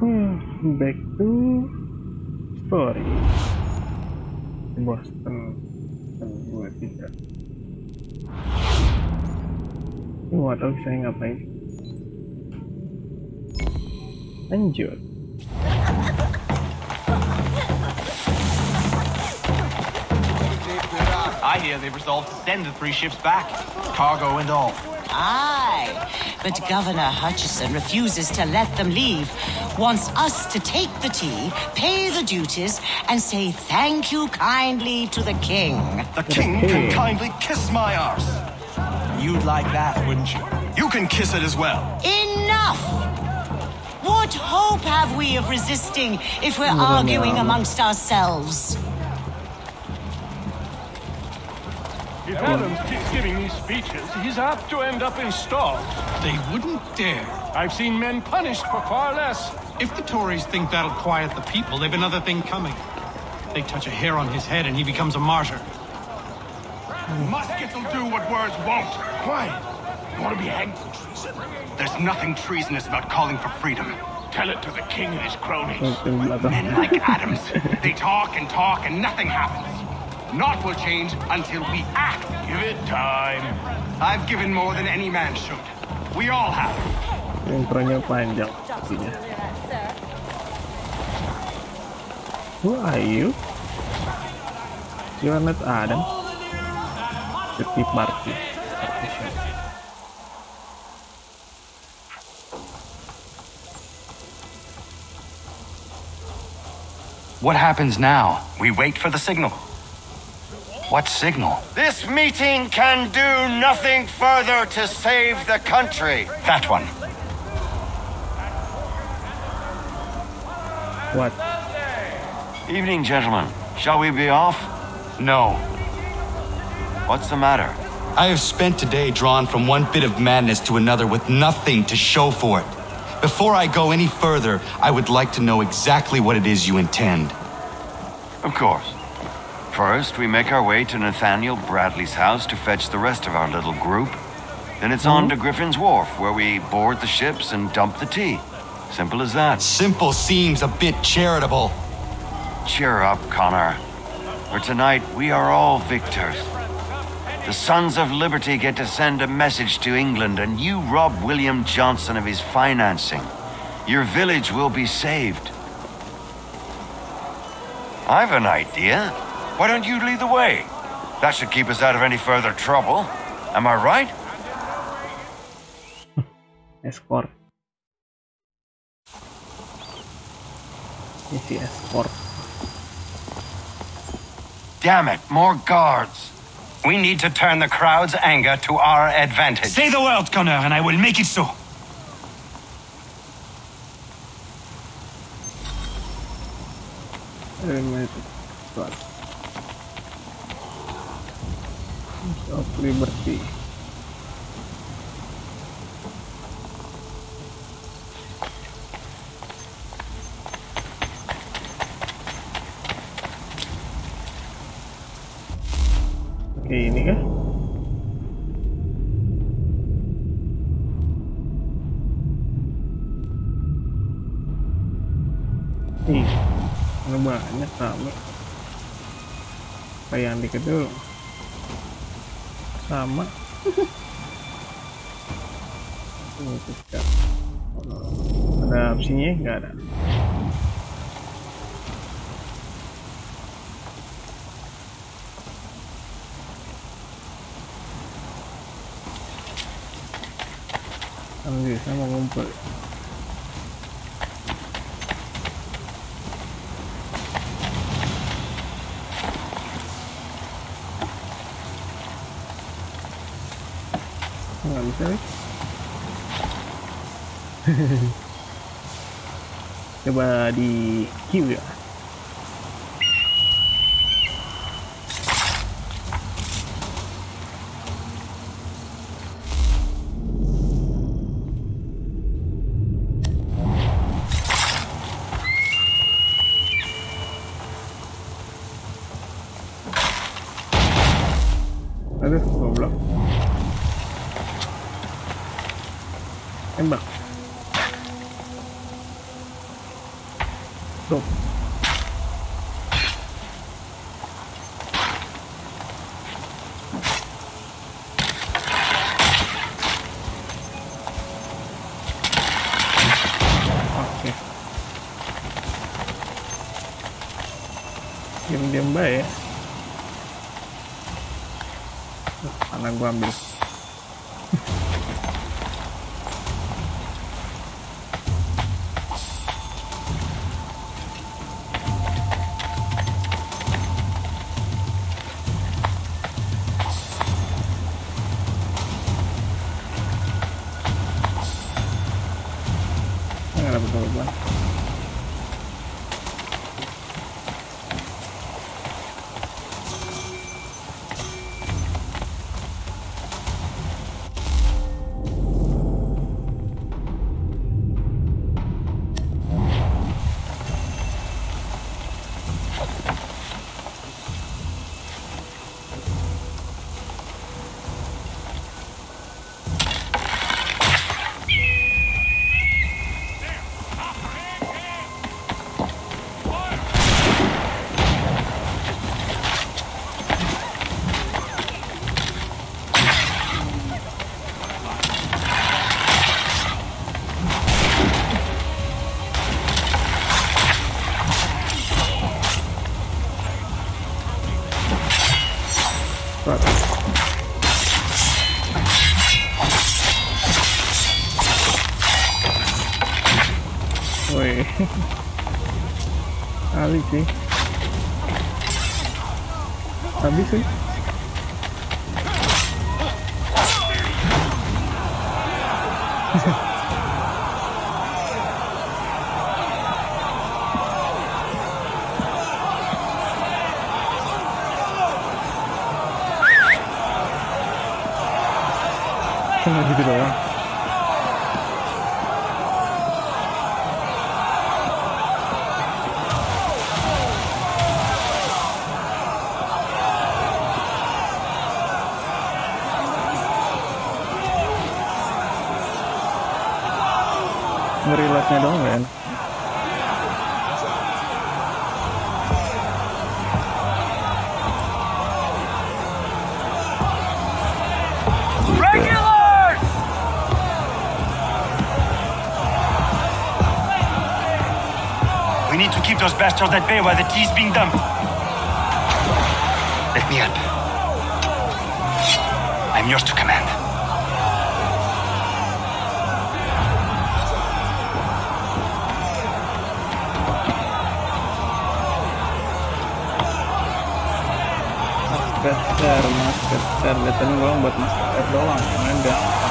Hmm, back to story. Boston tiga. Ini nggak tahu ngapain. Lanjut. I hear they've resolved to send the three ships back, cargo and all. Aye, but Governor Hutchinson refuses to let them leave. Wants us to take the tea, pay the duties, and say thank you kindly to the king. The king can kindly kiss my arse. You'd like that, wouldn't you? You can kiss it as well. Enough! What hope have we of resisting if we're arguing amongst ourselves? If Adams keeps giving these speeches, he's apt to end up in stalls. They wouldn't dare. I've seen men punished for far less. If the Tories think that'll quiet the people, they've another thing coming. They touch a hair on his head and he becomes a martyr. Muskets will do what words won't. Quiet. You want to be hanged for treason? There's nothing treasonous about calling for freedom. Tell it to the king and his cronies. Men like Adams, they talk and talk and nothing happens. Naught will change until we act. Give it time. I've given more than any man should. We all have. Intronya panjang pastinya. Who are you? You are not Adam. The tea party. What happens now? We wait for the signal. What signal? This meeting can do nothing further to save the country. That one. What? Evening, gentlemen. Shall we be off? No. What's the matter? I have spent today drawn from one bit of madness to another with nothing to show for it. Before I go any further, I would like to know exactly what it is you intend. Of course. First, we make our way to Nathaniel Bradlee's house to fetch the rest of our little group. Then it's on mm-hmm. to Griffin's Wharf, where we board the ships and dump the tea. Simple as that. Simple seems a bit charitable. Cheer up, Connor. For tonight, we are all victors. The Sons of Liberty get to send a message to England, and you rob William Johnson of his financing. Your village will be saved. I've an idea. Why don't you lead the way? That should keep us out of any further trouble. Am I right? Escort. Isi escort. Damn it, more guards. We need to turn the crowd's anger to our advantage. Say the word, Connor, and I will make it so. Eh, Limited Start. Of Liberty. Oke, ini kah? Ih, banyak sama. Kayak yang dikit dulu. Sama. Ada opsinya? Nggak ada. Kan bisa mau ngumpul. Nggak bisa. Coba di queue ya. Aduh, goblok. Tembak. Tuh. Diam-diam baik ya. Mana gua ambil? Right. Woi. Kali sih. Habis sih. Cuma Ngerilatnya doang. Regulars! We need to keep those bastards at bay while the tea's being dumped. Let me help. I'm yours to command. masker masker masker biasanya orang buat masker doang. Karena gampang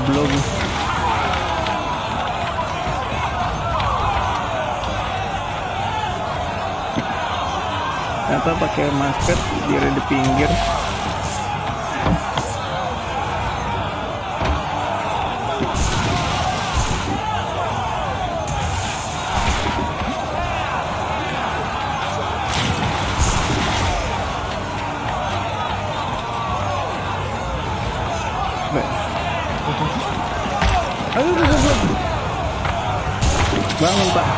Goblok. Ternyata pakai masker di pinggir. Aduh, aduh, aduh. Bangun pak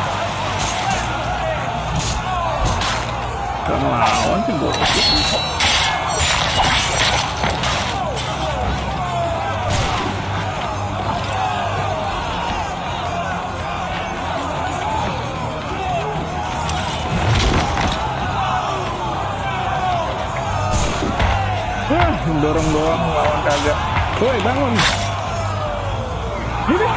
Hah, dorong doang lawan kagak. Woi bangun Ini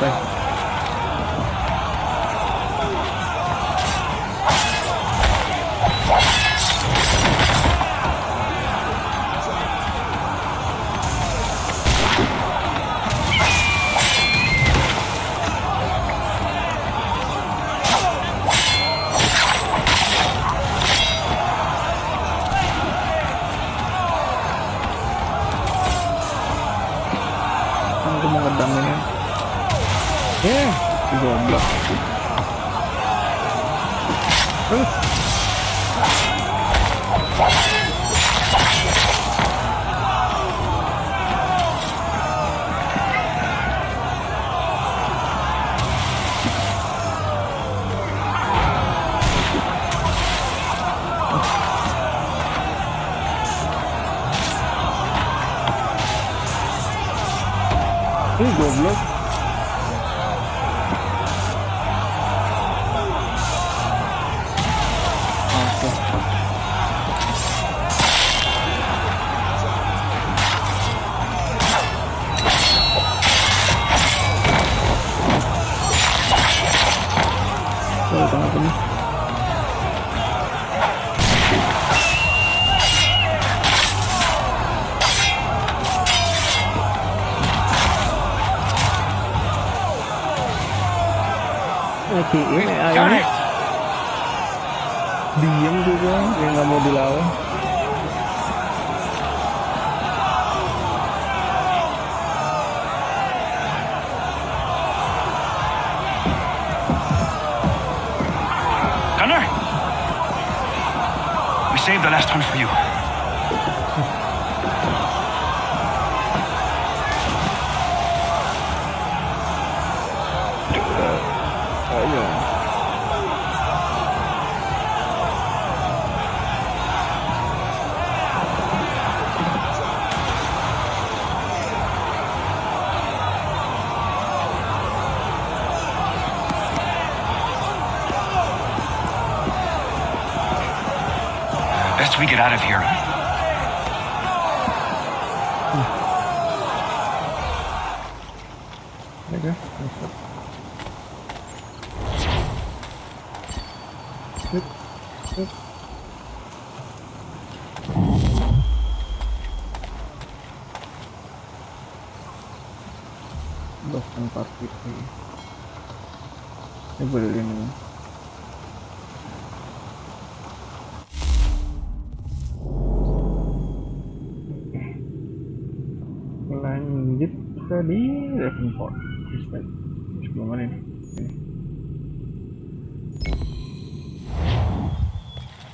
对 diem juga, dia nggak mau dilawan. Gunner! We saved the last one for you. Out of here. Oke.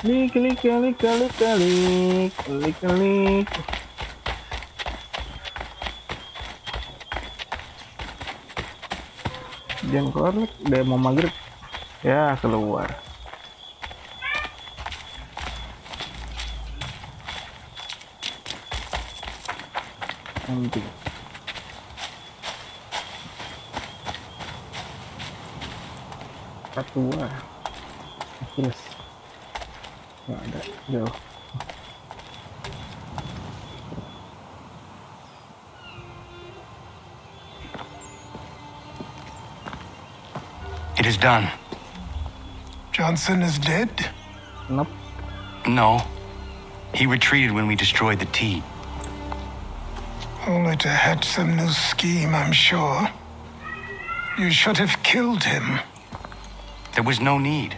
klik klik klik klik klik klik klik yang keluar, udah mau maghrib. Ya keluar. Anjing. Keluar. Terus. Nggak ada, jauh. It is done. Johnson is dead? Nope. No. He retreated when we destroyed the tea. Only to hatch some new scheme, I'm sure. You should have killed him. There was no need.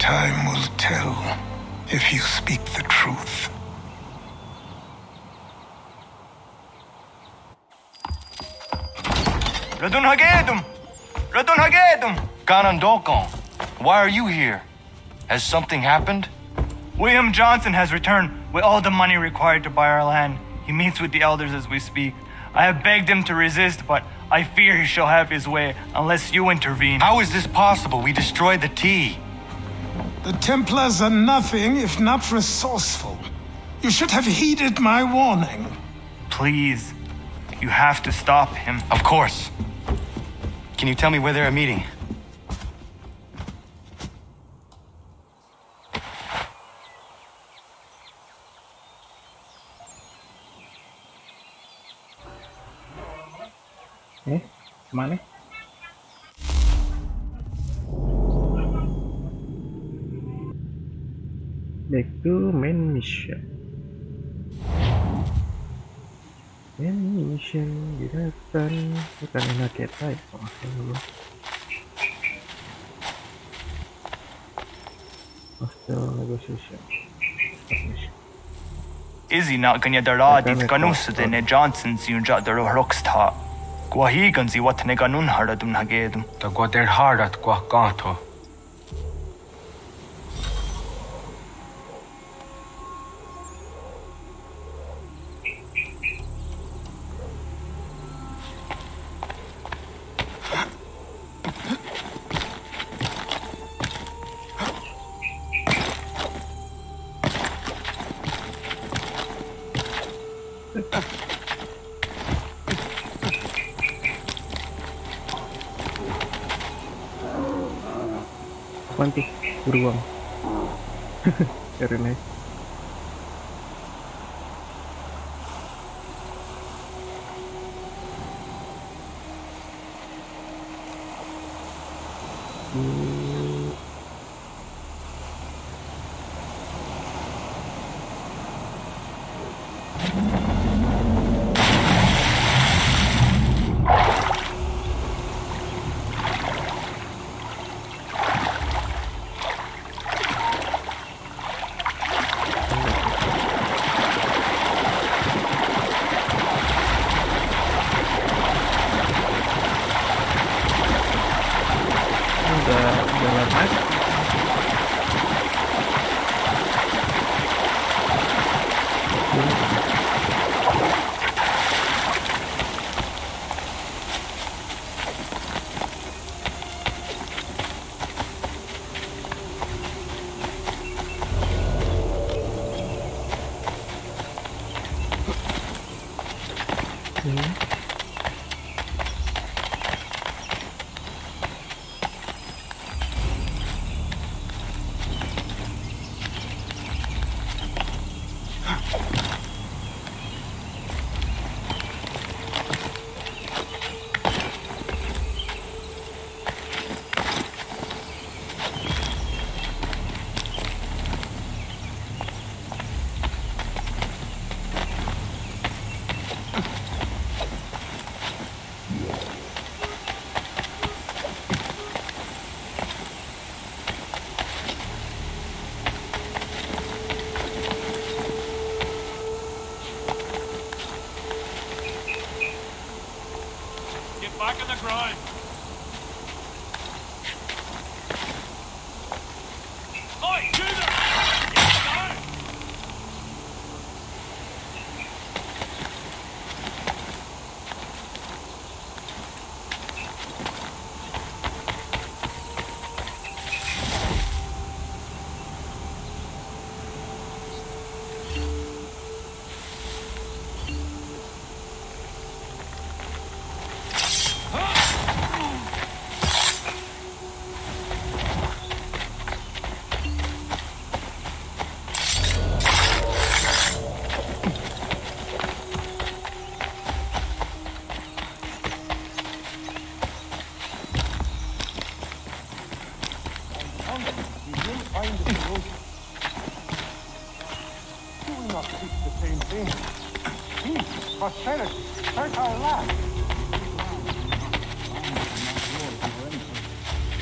Time will tell if you speak the truth. Ratonhnhaké:ton! Radun Hagedum! Kanen'tó:kon, why are you here? Has something happened? William Johnson has returned with all the money required to buy our land. He meets with the elders as we speak. I have begged him to resist, but I fear he shall have his way unless you intervene. How is this possible? We destroyed the tea. The Templars are nothing if not resourceful. You should have heeded my warning. Please, you have to stop him. Of course. Can you tell me where they're meeting? Eh, kemana? Back to main mission. Main mission didatang bukan enak kita ya, kalau nggak salah dulu. Hostile negotiation. Start mission. Izzy not ganya dara dit ganus de ne Johnson si unja dara rocksta. Gwahi ganzi wat ne ganun harda dum hagedum. Ta gwa der hardat gwa ganto. nanti beruang. Hmm. Keren aja.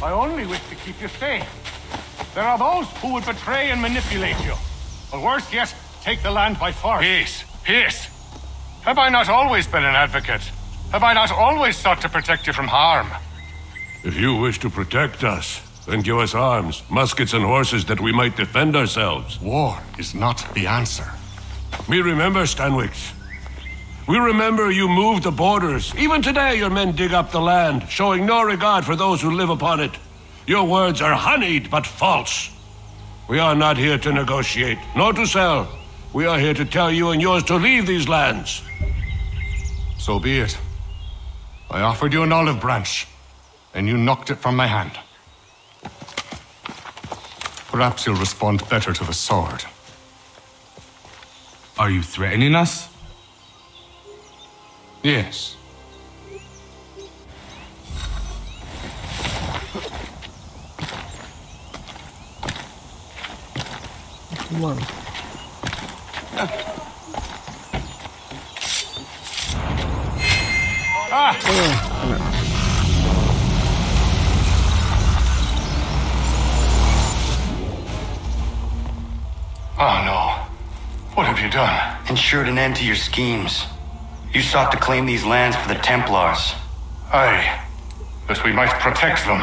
I only wish to keep you safe. There are those who would betray and manipulate you. Or worse yet, take the land by force. Peace, peace. Have I not always been an advocate? Have I not always sought to protect you from harm? If you wish to protect us, then give us arms, muskets and horses that we might defend ourselves. War is not the answer. We remember, Stanwix. We remember you moved the borders. Even today your men dig up the land, showing no regard for those who live upon it. Your words are honeyed, but false. We are not here to negotiate, nor to sell. We are here to tell you and yours to leave these lands. So be it. I offered you an olive branch, and you knocked it from my hand. Perhaps you'll respond better to the sword. Are you threatening us? Yes. Come on. Oh ah. Ah, no. What have you done? Ensured an end to your schemes. You sought to claim these lands for the Templars. Aye. That we might protect them.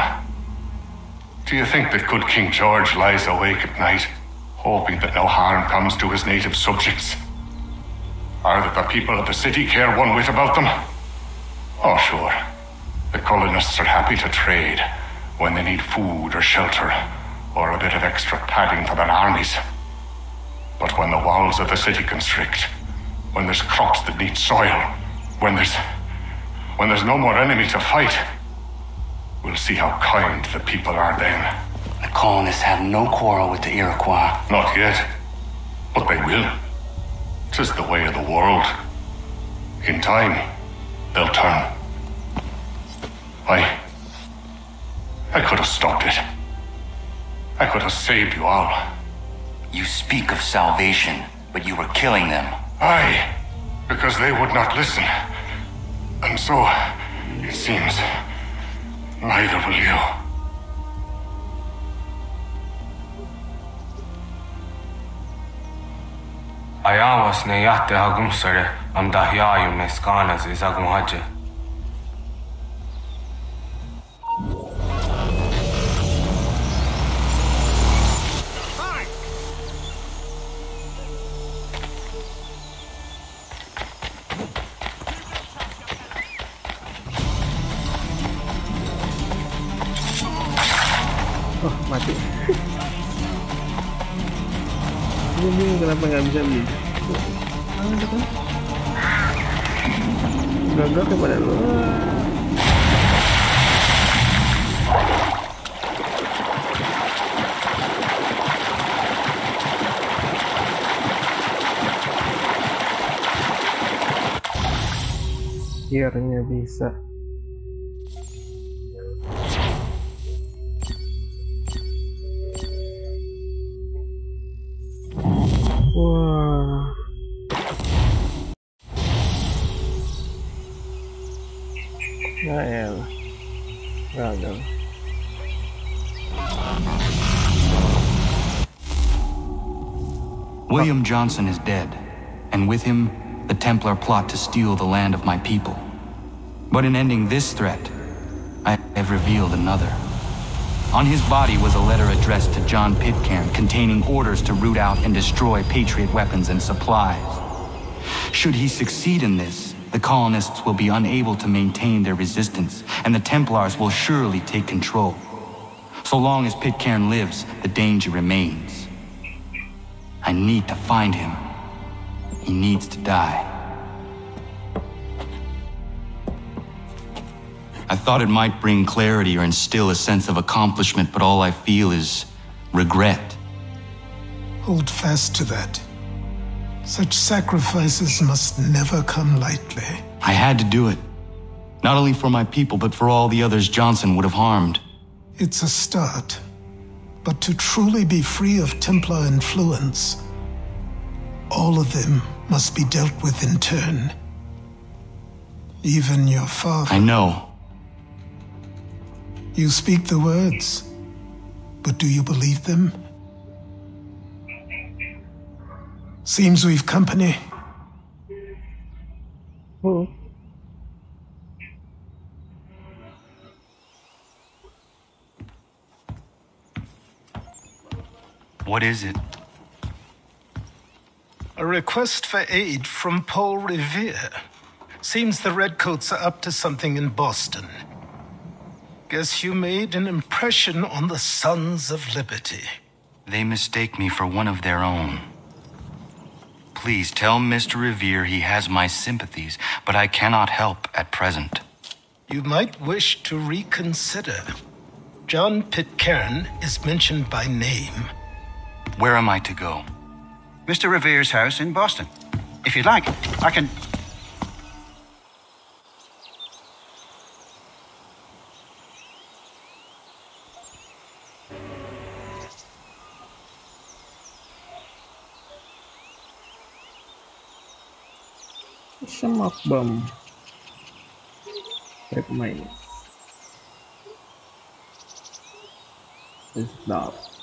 Do you think that good King George lies awake at night, hoping that no harm comes to his native subjects? Or that the people of the city care one whit about them? Oh, sure. The colonists are happy to trade when they need food or shelter, or a bit of extra padding for their armies. But when the walls of the city constrict, when there's crops that need soil, when there's. when there's no more enemy to fight, we'll see how kind the people are then. The colonists have no quarrel with the Iroquois. Not yet. But they will. Tis the way of the world. In time, they'll turn. I. I could have stopped it. I could have saved you all. You speak of salvation, but you were killing them. Aye, because they would not listen. And so, it seems, neither will you. Ayawas ne yatte hagum sare am dahyayu ne skana zizagum haje. Elah. Gagal. William Johnson is dead, and with him, the Templar plot to steal the land of my people. But in ending this threat, I have revealed another. On his body was a letter addressed to John Pitcairn containing orders to root out and destroy Patriot weapons and supplies. Should he succeed in this, the colonists will be unable to maintain their resistance, and the Templars will surely take control. So long as Pitcairn lives, the danger remains. I need to find him. He needs to die. I thought it might bring clarity or instill a sense of accomplishment, but all I feel is regret. Hold fast to that. Such sacrifices must never come lightly. I had to do it. Not only for my people, but for all the others Johnson would have harmed. It's a start. But to truly be free of Templar influence, all of them must be dealt with in turn. Even your father. I know. You speak the words, but do you believe them? Seems we've company. Who? What is it? A request for aid from Paul Revere. Seems the Redcoats are up to something in Boston. Guess you made an impression on the Sons of Liberty. They mistake me for one of their own. Please tell Mr. Revere he has my sympathies, but I cannot help at present. You might wish to reconsider. John Pitcairn is mentioned by name. Where am I to go? Mr. Revere's house in Boston. If you'd like, I can. some of them check my stop